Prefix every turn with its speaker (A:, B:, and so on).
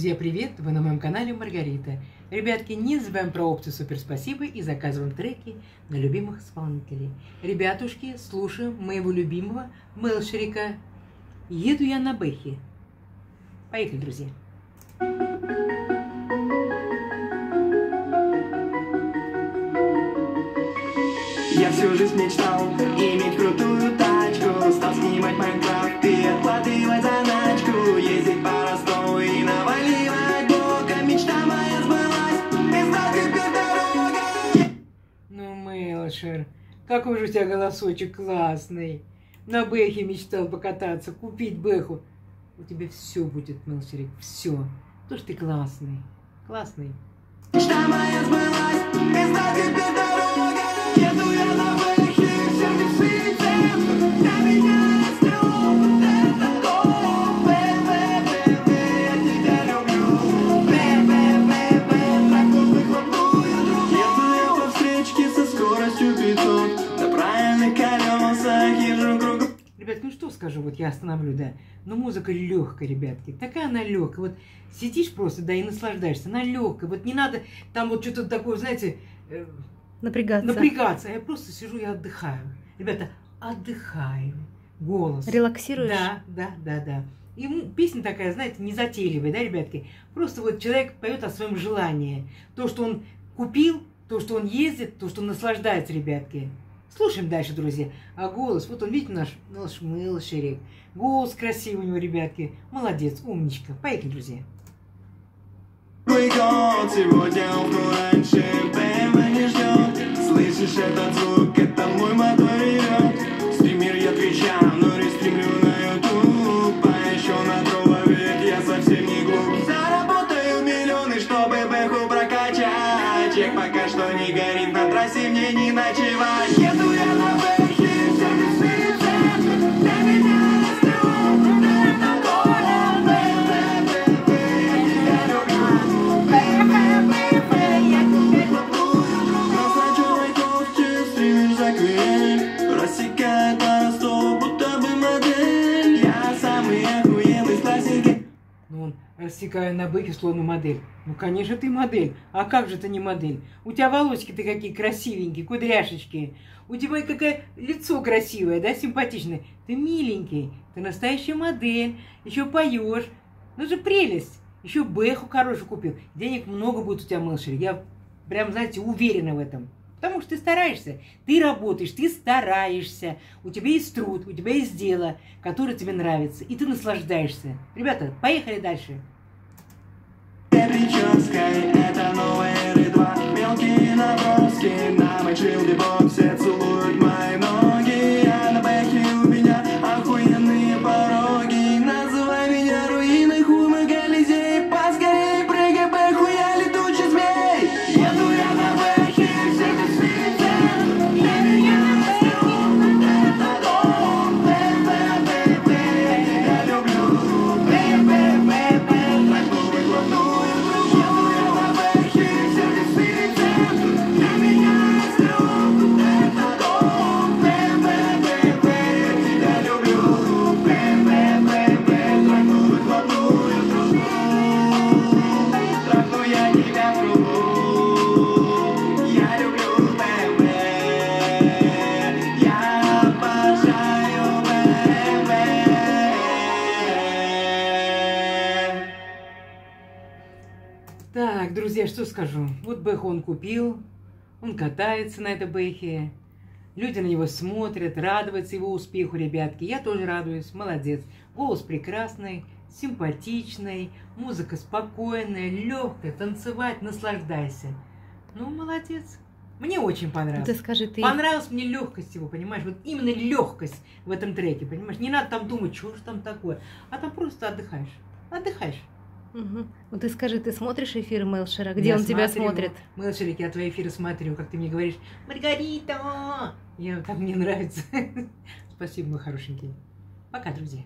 A: Друзья, привет! Вы на моем канале Маргарита. Ребятки, не забываем про опцию «Супер спасибо» и заказываем треки на любимых исполнителей. Ребятушки, слушаем моего любимого Мелшерика «Еду я на Бэхе». Поехали, друзья!
B: Я всю жизнь мечтал иметь
A: Мелшер, какой же у тебя голосочек классный. На Бэхе мечтал покататься, купить Бэху. У тебя все будет, Мелшерик, все. То, что ты классный. Классный.
B: Мечта моя сбылась, пизда теперь дорога Еду я на
A: скажу, вот я остановлю, да. Но музыка легкая, ребятки. Такая она легкая. Вот сидишь просто, да, и наслаждаешься. Она легкая. Вот не надо там вот что-то такое, знаете, э,
C: Напрягаться.
A: напрягаться. А я просто сижу и отдыхаю. Ребята, отдыхаю. Голос.
C: Релаксируешь?
A: Да, да, да, да. И песня такая, знаете, незатейливая, да, ребятки? Просто вот человек поет о своем желании. То, что он купил, то, что он ездит, то, что он наслаждается, ребятки. Слушаем дальше, друзья. А голос, вот он, видите, наш, наш мылшерик. Голос красивый у него, ребятки. Молодец, умничка. Поехали, друзья.
B: Год, сегодня БМВ не ждет Слышишь этот пока что не горит, на трассе мне не ночевать. Еду я на бэхе, сервисный центр Для меня стрелок,
A: он рассекая на быке, словно модель. Ну, конечно, ты модель. А как же ты не модель? У тебя волосики-то какие красивенькие, кудряшечки. У тебя какое лицо красивое, да, симпатичное. Ты миленький, ты настоящая модель. Еще поешь. Ну же прелесть. Еще бэху хорошую купил. Денег много будет у тебя, Мелшер. Я прям, знаете, уверена в этом. Потому что ты стараешься. Ты работаешь, ты стараешься. У тебя есть труд, у тебя есть дело, которое тебе нравится. И ты наслаждаешься. Ребята, поехали дальше.
B: Прической Это новые эры два Мелкие наброски На мой чилдибок Все целуют
A: Так, друзья, что скажу? Вот бэху он купил, он катается на этой бэхе. Люди на него смотрят, радуются его успеху, ребятки. Я тоже радуюсь, молодец. Голос прекрасный, симпатичный, музыка спокойная, легкая, танцевать, наслаждайся. Ну, молодец. Мне очень понравилось.
C: Ты скажи, ты...
A: Понравилась мне легкость его, понимаешь? Вот именно легкость в этом треке, понимаешь? Не надо там думать, что же там такое. А там просто отдыхаешь. Отдыхаешь.
C: Мгм. Ну ты скажи, ты смотришь эфир Мелшера? Где
A: Я
C: он тебя
A: смотрю.
C: смотрит?
A: Мэлшерик, я твои эфиры смотрю, как ты мне говоришь, Маргарита! Я, так мне нравится. Спасибо, мой хорошенький. Пока, друзья.